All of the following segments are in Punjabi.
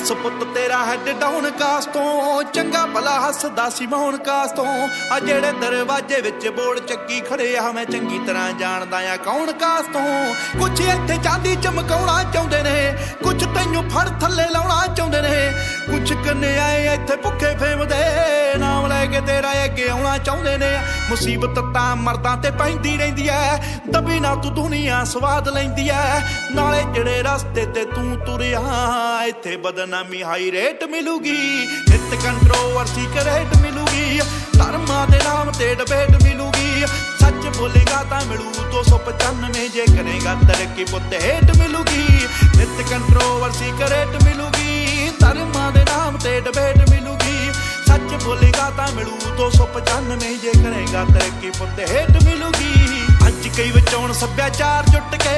ਦੱਸ ਪੁੱਤ ਤੇਰਾ ਹੈਡ ਡਾਊਨ ਕਾਸ ਤੋਂ ਚੰਗਾ ਭਲਾ ਹੱਸਦਾ ਸੀ ਮੌਨ ਕਾਸ ਤੋਂ ਆ ਜਿਹੜੇ ਦਰਵਾਜ਼ੇ ਵਿੱਚ ਬੋਰਡ ਚੱਕੀ ਖੜੇ ਆ, ਮੈਂ ਚੰਗੀ ਤਰ੍ਹਾਂ ਜਾਣਦਾ ਆ ਕੌਣ ਕਾਸ ਤੋਂ ਕੁਛ ਇੱਥੇ ਚਾਂਦੀ ਚਮਕਾਉਣਾ ਚਾਹੁੰਦੇ ਨੇ, ਕੁਛ ਤੈਨੂੰ ਫੜ ਥੱਲੇ ਲਾਉਣਾ ਚਾਹੁੰਦੇ ਨੇ। ਕੁਛ ਕੰਨੇ ਆਏ ਇੱਥੇ ਭੁੱਖੇ ਫੇਮਦੇ ਕੇ ਤੇਰਾ ਅੱਗੇ ਆਉਣਾ ਚਾਹੁੰਦੇ ਨੇ? ਮੁਸੀਬਤ ਤਾਂ ਮਰਦਾਂ ਤੇ ਪੈਂਦੀ ਰਹਿੰਦੀ ਐ। ਦਬੀ ਨਾ ਤੂੰ ਦੁਨੀਆ ਸਵਾਦ ਲੈਂਦੀ ਐ। ਨਾਲੇ ਜਿਹੜੇ ਰਸਤੇ ਤੇ ਤੂੰ ਤੁਰਿਆ, ਇੱਥੇ ਬਦਨਾਮੀ ਹਾਈ ਰੇਟ ਮਿਲੂਗੀ। ਨਿਤ ਕੰਟਰੋਵਰਸੀ ਕਰੇਟ ਮਿਲੂਗੀ। ਧਰਮਾਂ ਦੇ ਨਾਮ ਤੇ ਡਿਬੇਟ ਮਿਲੂਗੀ। ਸੱਚ ਬੋਲੇਗਾ ਤਾਂ ਮਿਲੂ 295 ਜੇ ਕਰੇਗਾ ਤਰੱਕੀ ਪੁੱਤ ਹੇਟ ਮਿਲੂਗੀ। ਨਿਤ ਕੰਟਰੋਵਰਸੀ ਕਰੇਟ ਮਿਲੂਗੀ। ਧਰਮਾਂ ਦੇ ਨਾਮ ਤੇ ਡਿਬੇਟ ਬੋਲੇਗਾ ਤਾਂ ਮਿਲੂ 295 ਜੇ ਕਰੇਗਾ ਤਰੱਕੀ ਪੁੱਤ ਹੇਟ ਮਿਲੂਗੀ। ਅੱਜ ਕਈ ਵਿਚੋਂ ਸੱਭਿਆਚਾਰ ਜੁੱਟ ਕੇ,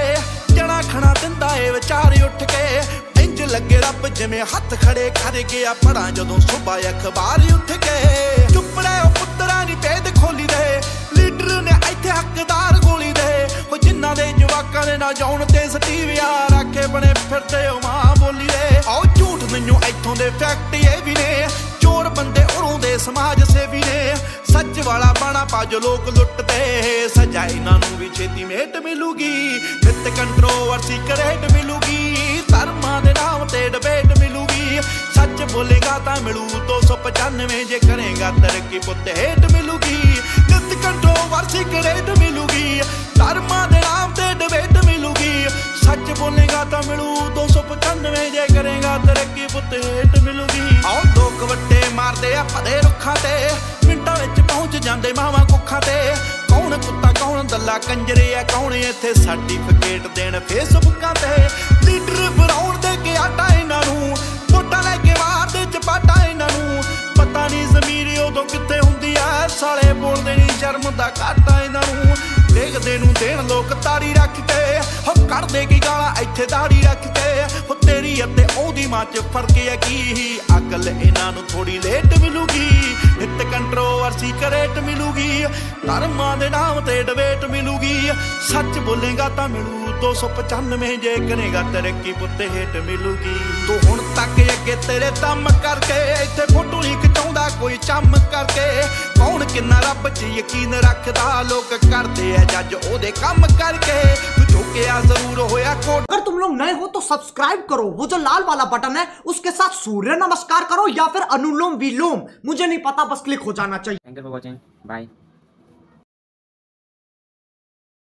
ਜਣਾ ਖਣਾ ਦਿੰਦਾ ਏ ਵਿਚਾਰ ਉੱਠ ਕੇ। ਇੰਜ ਲੱਗੇ ਰੱਬ ਜਿਵੇਂ ਹੱਥ ਖੜੇ ਕਰ ਗਿਆ ਪੜਾਂ ਜਦੋਂ ਸੁਬਾ ਅਖਬਾਰ ਉੱਠ ਕੇ। ਚੁੱਪ ਰਹਿ ਉਹ ਪੁੱਤਰਾਂ ਦੀ ਭੇਦ ਖੋਲੀ ਦੇ, ਲੀਡਰ ਨੇ ਇੱਥੇ ਹੱਕਦਾਰ ਗੋਲੀ ਦੇ। ਉਹ ਜਿਨ੍ਹਾਂ ਦੇ ਜਵਾਕਾਂ ਦੇ ਨਾ ਜਾਉਣ ਤੇ ਸਟੀਵਿਆ ਰੱਖੇ ਬਣੇ ਫਿਰਦੇ, ਉਹ ਮਾਂ ਬੋਲੀ ਦੇ। ਆਓ ਝੂਠ ਮੈਨੂੰ ਇੱਥੋਂ ਦੇ ਫੈਕਟਰੀ ਸਮਾਜ ਸੇਵੀ ਨੇ ਸੱਚ ਵਾਲਾ ਬਾਣਾ ਪਾ ਲੋਕ ਲੁੱਟਦੇ। ਸਜ਼ਾ ਇਹਨਾਂ ਨੂੰ ਵੀ ਛੇਤੀ ਮੇਟ ਮਿਲੂਗੀ। ਨਿਤ ਕੰਟਰੋਵਰਸੀ ਕਰੇਟ ਮਿਲੂਗੀ। ਧਰਮਾਂ ਦੇ ਨਾਮ ਤੇ ਡਿਬੇਟ ਮਿਲੂਗੀ। ਸੱਚ ਬੋਲੇਗਾ ਤਾਂ ਮਿਲੂ 295 ਜੇ ਕਰੇਗਾ ਤਰੱਕੀ ਪੁੱਤ ਹੇਟ ਮਿਲੂਗੀ। ਨਿਤ ਕੰਟਰੋਵਰਸੀ ਕਰੇਟ ਮਿਲੂਗੀ। ਧਰਮਾਂ ਦੇ ਨਾਮ ਤੇ ਡਿਬੇਟ ਮਿਲੂਗੀ। ਸੱਚ ਬੋਲੇਗਾ ਤਾਂ ਮਿਲੂ 295 ਜੇ ਕਰੇਗਾ ਤਰੱਕੀ ਪੁੱਤ ਹੇਟ ਮਿਲੂਗੀ। ਆਓ ਦੋ ਵੱਟੇ ਮਾਰਦੇ ਆ ਫਦੇ ਰੁੱਖਾਂ ਤੇ। ਮਿੰਟਾਂ ਵਿੱਚ ਪਹੁੰਚ ਜਾਂਦੇ ਮਾਵਾਂ ਕੁੱਖਾਂ ਤੇ। ਕੌਣ ਕੁੱਤਾ, ਕੌਣ ਦੱਲਾ, ਕੰਜਰੇ ਆ, ਕੌਣ ਇੱਥੇ ਸਰਟੀਫਿਕੇਟ ਦੇਣ ਫੇਸਬੁੱਕਾਂ ਤੇ। ਲੀਡਰ ਬਣਾਉਣ ਦੇ ਕੇ ਆਟਾ ਇਹਨਾਂ ਨੂੰ। ਵੋਟਾਂ ਲੈ ਕੇ ਮਾਰਦੇ ਚਪਾਟਾ ਇਹਨਾਂ ਨੂੰ। ਪਤਾ ਨਹੀਂ ਜ਼ਮੀਰ ਉਦੋਂ ਕਿੱਥੇ ਹੁੰਦੀ ਆ। ਸਾਲੇ ਬੋਲਦੇ ਨਹੀਂ ਸ਼ਰਮ ਦਾ ਘਾਟਾ ਇਹਨਾਂ ਨੂੰ। ਦੇਖਦੇ ਨੂੰ ਦੇਣ ਲੋਕ ਤਾੜੀ ਰੱਖ ਕੇ। ਹੋ ਕੱਢਦੇ ਕੀ ਗਾਲਾਂ, ਇੱਥੇ ਦਾੜੀ ਰੱਖ ਕੇ। ਅਤੇ ਚ ਫ਼ਰਕ ਹੈ ਕੀ? ਅਕਲ ਇਹਨਾਂ ਨੂੰ ਥੋੜੀ ਲੇਟ ਮਿਲੂਗੀ। ਨਿਤ ਕੰਟਰੋਵਰਸੀ ਕਰੇਟ ਮਿਲੂਗੀ। ਧਰਮਾਂ ਦੇ ਨਾਮ ਤੇ ਡਿਬੇਟ ਮਿਲੂਗੀ। ਸੱਚ ਬੋਲੇਗਾ ਤਾਂ ਮਿਲੂ। 295 ਜੇ ਕਰੇਗਾ ਤਰੱਕੀ ਪੁੱਤੇ ਹੇਟ ਮਿਲੂਗੀ। ਤੂੰ ਹੁਣ ਤੱਕ ਅੱਗੇ ਤੇਰੇ ਦਮ ਕਰਕੇ ਇੱਥੇ ਫੋਟੋ ਕੋਈ ਚੰਮ ਕਰਕੇ ਕੌਣ ਕਿੰਨਾ ਰੱਬ 'ਚ ਯਕੀਨ ਰੱਖਦਾ ਲੋਕ ਕਰਦੇ ਆ ਜੱਜ ਉਹਦੇ ਕੰਮ ਕਰਕੇ ਤੂੰ ਝੁਕਿਆ ਜ਼ਰੂਰ ਹੋਇਆ ਕੋਟ अगर तुम लोग नए हो तो सब्सक्राइब करो वो जो लाल वाला बटन है उसके साथ सूर्य नमस्कार करो या फिर अनुलोम विलोम मुझे नहीं पता बस क्लिक हो जाना चाहिए Thank you for watching. Bye.